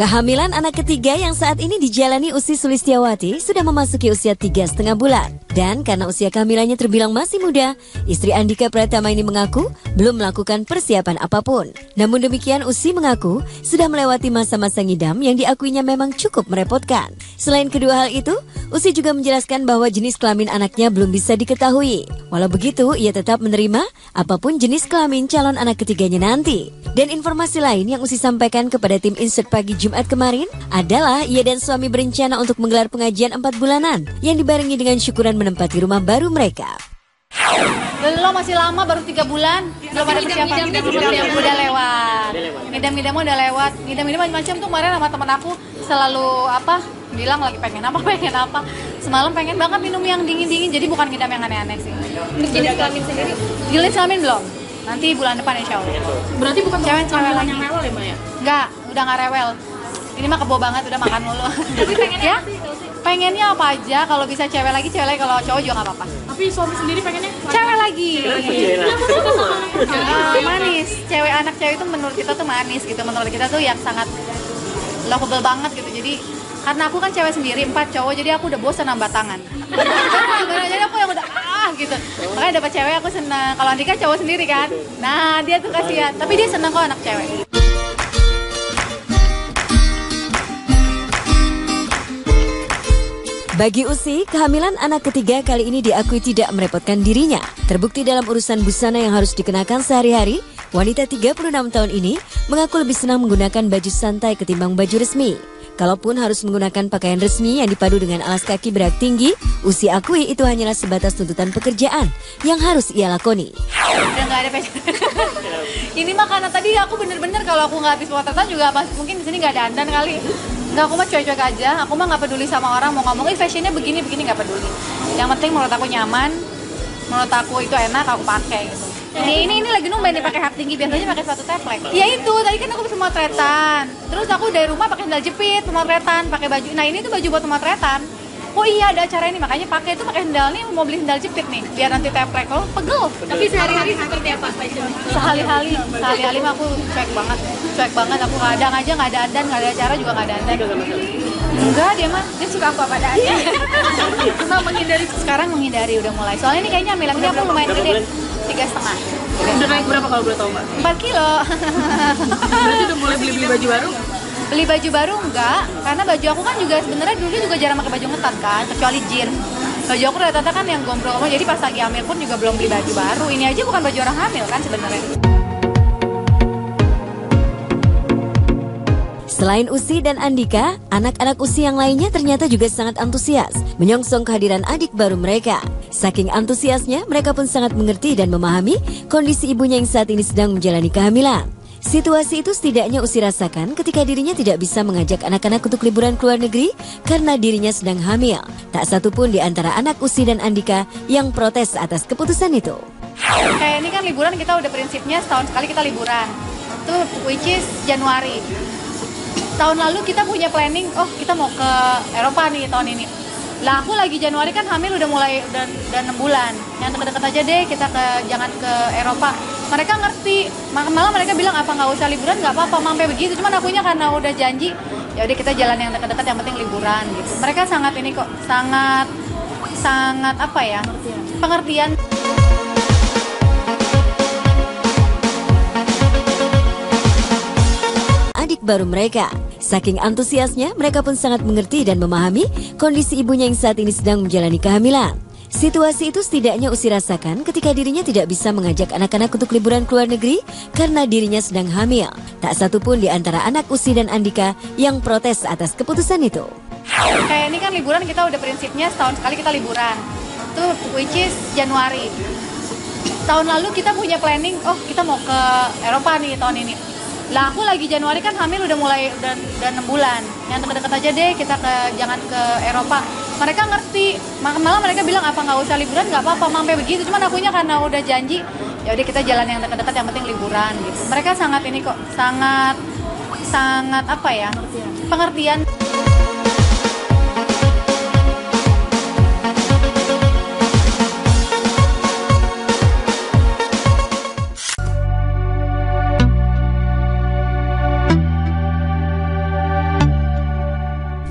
Kehamilan anak ketiga yang saat ini dijalani Usi Sulistiawati sudah memasuki usia tiga setengah bulan. Dan karena usia kehamilannya terbilang masih muda, istri Andika Pratama ini mengaku belum melakukan persiapan apa pun. Namun demikian Usi mengaku sudah melewati masa-masa ngidam yang diakuinya memang cukup merepotkan. Selain kedua hal itu, Usi juga menjelaskan bahwa jenis kelamin anaknya belum bisa diketahui. Walau begitu, ia tetap menerima apa pun jenis kelamin calon anak ketiganya nanti. Dan informasi lain yang Usi sampaikan kepada tim Insert Pagi Jumat kemarin adalah ia dan suami berencana untuk menggelar pengajian empat bulanan yang dibarengi dengan syukuran menempati rumah baru mereka. Belum masih lama baru tiga bulan belum ada persiapan udah lewat ngidam-ngidam udah lewat ngidam-ngidam macam-macam tuh kemarin sama temen aku selalu apa bilang lagi pengen apa pengen apa semalam pengen banget minum yang dingin-dingin jadi bukan ngidam yang aneh-aneh sih Untuk jenis kelamin sendiri? jenis kelamin belum nanti bulan depan insya Allah Berarti bukan Cewek- cewek cewek lagi. yang rewel ya, Mbak ya? Enggak, udah nggak rewel. Ini mah kebo banget, udah makan mulu. Tapi pengennya ya? Pengennya apa aja, kalau bisa cewek lagi, cewek lagi, kalau cowok juga nggak apa-apa. Tapi suami sendiri pengennya? Cewek lagi. Ah, manis. Cewek anak cewek itu menurut kita tuh manis gitu. Menurut kita tuh yang sangat lovable banget gitu. Jadi karena aku kan cewek sendiri empat cowok jadi aku udah bosan nambah tangan. Jadi aku yang udah ah gitu. Makanya dapat cewek aku senang kalau Andika cowok sendiri kan? Nah dia tuh kasihan. Tapi dia senang kok anak cewek Bagi Usi, kehamilan anak ketiga kali ini diakui tidak merepotkan dirinya. Terbukti dalam urusan busana yang harus dikenakan sehari-hari, wanita 36 tahun ini mengaku lebih senang menggunakan baju santai ketimbang baju resmi. Kalaupun harus menggunakan pakaian resmi yang dipadu dengan alas kaki berat tinggi, Usi akui itu hanyalah sebatas tuntutan pekerjaan yang harus ia lakoni. ini mah karena tadi aku bener-bener kalau aku nggak habis potatan juga pas mungkin di sini nggak ada andan kali nggak aku mah cuek-cuek aja. Aku mah nggak peduli sama orang mau ngomong "Ih, fashionnya begini begini nggak peduli. Yang penting menurut aku nyaman menurut aku itu enak aku pakai gitu. Ini ini ini lagi numben nih pakai hak tinggi biasanya pakai sepatu teplek ya itu tadi kan aku pemotretan terus aku dari rumah pakai sandal jepit pemotretan pakai baju nah ini tuh baju buat pemotretan oh iya ada acara ini. Makanya pakai itu pakai sandal nih mau beli sandal jepit nih biar nanti teplek oh pegel. Tapi sehari-hari seperti apa sehari-hari. Sehari-hari aku cuek banget. Cuek banget. Aku kadang aja nggak ada adan nggak ada acara juga nggak ada adan. Enggak dia mah dia suka apa pada aja Cuma menghindari sekarang menghindari udah mulai. Soalnya ini kayaknya ini aku lumayan gede. Tiga setengah. Udah naik berapa kalau boleh tahu, Mbak? empat kilo. Berarti udah mulai beli-beli baju baru? beli baju baru enggak karena baju aku kan juga sebenarnya dulu juga jarang pakai baju ngetat kan kecuali jeans baju aku rata-rata kan yang gombrong jadi pas lagi hamil pun juga belum beli baju baru ini aja bukan baju orang hamil kan sebenarnya Selain Usi dan Andika, anak-anak Usi yang lainnya ternyata juga sangat antusias menyongsong kehadiran adik baru mereka. Saking antusiasnya, mereka pun sangat mengerti dan memahami kondisi ibunya yang saat ini sedang menjalani kehamilan. Situasi itu setidaknya Usi rasakan ketika dirinya tidak bisa mengajak anak-anak untuk liburan ke luar negeri karena dirinya sedang hamil. Tak satu pun di antara anak Usi dan Andika yang protes atas keputusan itu. kayak ini kan liburan kita udah prinsipnya setahun sekali kita liburan. Itu which is Januari. Tahun lalu kita punya planning oh kita mau ke Eropa nih tahun ini. Lah aku lagi Januari kan hamil udah mulai udah udah enam bulan. Yang deket-deket aja deh kita ke jangan ke Eropa mereka ngerti. Ma- malah mereka bilang apa nggak usah liburan? Nggak apa-apa sampai begitu. Cuman akunya karena udah janji ya udah kita jalan yang deket-deket yang penting liburan gitu. Mereka sangat ini kok sangat sangat apa ya pengertian. Adik baru mereka. Saking antusiasnya, mereka pun sangat mengerti dan memahami kondisi ibunya yang saat ini sedang menjalani kehamilan. Situasi itu setidaknya Usi rasakan ketika dirinya tidak bisa mengajak anak-anak untuk liburan ke luar negeri karena dirinya sedang hamil. Tak satu pun di antara anak Usi dan Andika yang protes atas keputusan itu. kayak ini kan liburan kita udah prinsipnya setahun sekali kita liburan. Itu which is Januari. Tahun lalu kita punya planning oh kita mau ke Eropa nih tahun ini. Lah aku lagi Januari kan hamil udah mulai udah udah enam bulan. Yang deket-deket aja deh kita ke jangan ke Eropa mereka ngerti. Ma- malah mereka bilang apa nggak usah liburan? Nggak apa-apa sampai begitu. Cuman akunya karena udah janji ya udah kita jalan yang deket-deket yang penting liburan gitu. Mereka sangat ini kok sangat sangat apa ya pengertian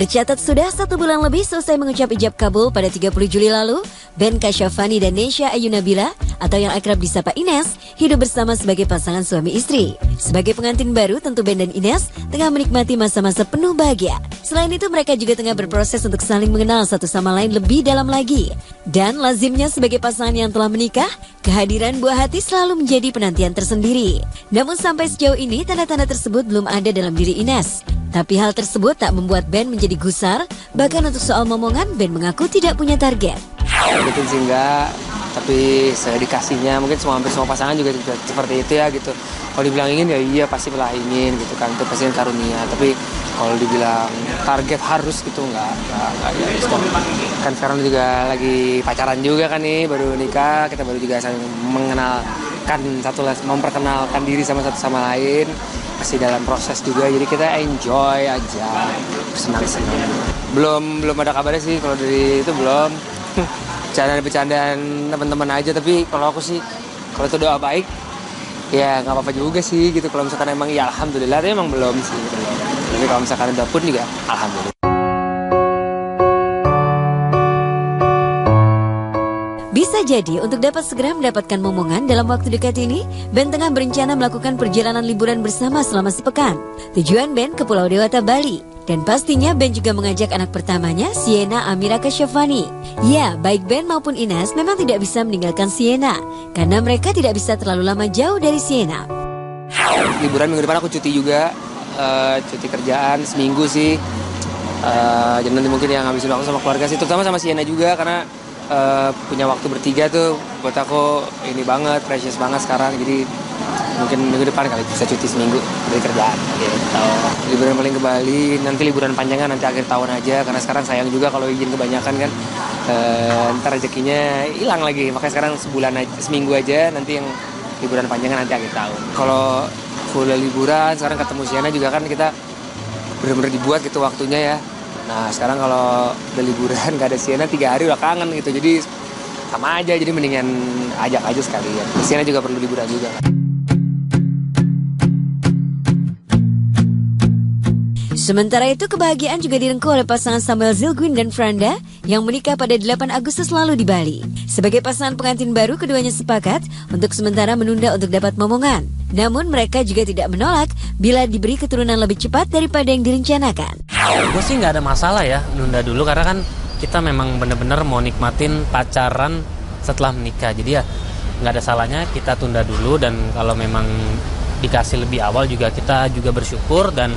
Tercatat sudah satu bulan lebih selesai mengucap ijab kabul pada 30 Juli lalu, Ben Kasyafani dan Nesha Ayu Nabila atau yang akrab disapa Ines hidup bersama sebagai pasangan suami istri. Sebagai pengantin baru, tentu Ben dan Ines tengah menikmati masa-masa penuh bahagia. Selain itu, mereka juga tengah berproses untuk saling mengenal satu sama lain lebih dalam lagi. Dan lazimnya sebagai pasangan yang telah menikah, kehadiran buah hati selalu menjadi penantian tersendiri. Namun sampai sejauh ini, tanda-tanda tersebut belum ada dalam diri Ines. Tapi hal tersebut tak membuat Ben menjadi gusar, bahkan untuk soal momongan, Ben mengaku tidak punya target. Gitu sih enggak, tapi dikasihnya mungkin semua hampir semua pasangan juga seperti itu ya gitu. Kalau dibilang ingin ya iya pasti belah ingin gitu kan, itu pasti karunia. Tapi kalau dibilang target harus gitu enggak, enggak, enggak ya. Terus kan, kan sekarang juga lagi pacaran juga kan nih, baru nikah, kita baru juga saling mengenalkan satu memperkenalkan diri sama satu sama lain masih dalam proses juga. Jadi kita enjoy aja senang-senang. Belum belum ada kabarnya sih kalau dari itu belum. Bercandaan-bercandaan teman-teman aja tapi kalau aku sih kalau itu doa baik ya nggak apa-apa juga sih gitu. Kalau misalkan emang ya alhamdulillah emang belum sih. Belum. tapi kalau misalkan udah pun juga alhamdulillah Jadi untuk dapat segera mendapatkan momongan dalam waktu dekat ini, Ben tengah berencana melakukan perjalanan liburan bersama selama sepekan. Tujuan Ben ke Pulau Dewata, Bali. Dan pastinya Ben juga mengajak anak pertamanya, Siena Amira Kasyafani. Ya, baik Ben maupun Ines memang tidak bisa meninggalkan Siena, karena mereka tidak bisa terlalu lama jauh dari Siena. liburan minggu depan aku cuti juga eh, cuti kerjaan seminggu sih Eh, jadi nanti mungkin yang ngabisin waktu sama keluarga sih terutama sama Sienna juga karena eh, punya waktu bertiga tuh buat aku ini banget precious banget sekarang. Jadi mungkin minggu depan kali bisa cuti seminggu dari kerjaan. Gitu. Liburan paling ke Bali nanti liburan panjangnya nanti akhir tahun aja. Karena sekarang sayang juga kalau izin kebanyakan kan. Eh, ntar rezekinya hilang lagi. Makanya sekarang sebulan aja, seminggu aja nanti yang liburan panjangnya nanti akhir tahun. Kalau full liburan sekarang ketemu Siana juga kan kita bener-bener dibuat gitu waktunya ya nah sekarang kalau udah liburan gak ada Siana tiga hari udah kangen gitu. Jadi sama aja. Jadi mendingan ajak aja sekalian. Siana juga perlu liburan juga. Sementara itu kebahagiaan juga direngkuh oleh pasangan Samuel Zilguin dan Franda yang menikah pada 8 Agustus lalu di Bali. Sebagai pasangan pengantin baru, keduanya sepakat untuk sementara menunda untuk dapat momongan. Namun mereka juga tidak menolak bila diberi keturunan lebih cepat daripada yang direncanakan. gue sih nggak ada masalah ya nunda dulu karena kan kita memang bener-bener mau nikmatin pacaran setelah menikah jadi ya nggak ada salahnya kita tunda dulu dan kalau memang dikasih lebih awal juga kita juga bersyukur dan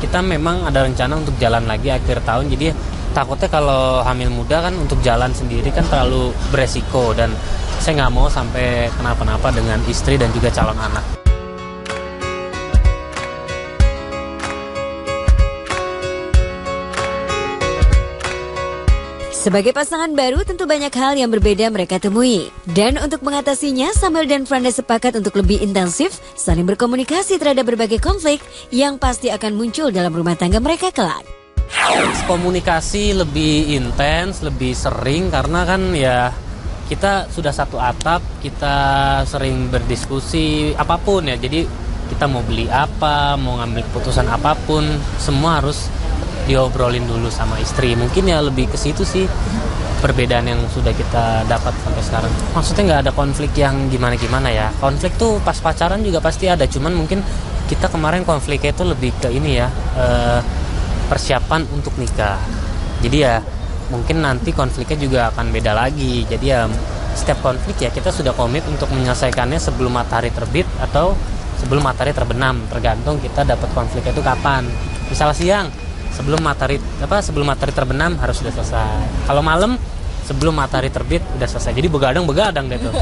kita memang ada rencana untuk jalan lagi akhir tahun jadi takutnya kalau hamil muda kan untuk jalan sendiri kan terlalu beresiko dan saya nggak mau sampai kenapa-napa dengan istri dan juga calon anak Sebagai pasangan baru tentu banyak hal yang berbeda mereka temui. Dan untuk mengatasinya, Samuel dan Franda sepakat untuk lebih intensif saling berkomunikasi terhadap berbagai konflik yang pasti akan muncul dalam rumah tangga mereka kelak. Komunikasi lebih intens, lebih sering karena kan ya kita sudah satu atap, kita sering berdiskusi apa pun ya. Jadi kita mau beli apa, mau ngambil keputusan apa pun, semua harus diobrolin dulu sama istri. Mungkin ya lebih ke situ sih perbedaan yang sudah kita dapat sampai sekarang. Maksudnya nggak ada konflik yang gimana-gimana ya. Konflik tuh pas pacaran juga pasti ada, cuman mungkin kita kemarin konfliknya itu lebih ke ini ya. eh, persiapan untuk nikah. Jadi ya mungkin nanti konfliknya juga akan beda lagi. Jadi ya setiap konflik ya kita sudah komit untuk menyelesaikannya sebelum matahari terbit atau sebelum matahari terbenam. Tergantung kita dapat konfliknya itu kapan. Misal siang sebelum matahari apa sebelum matahari terbenam harus sudah selesai. Kalau malam sebelum matahari terbit udah selesai. Jadi begadang begadang deh tuh.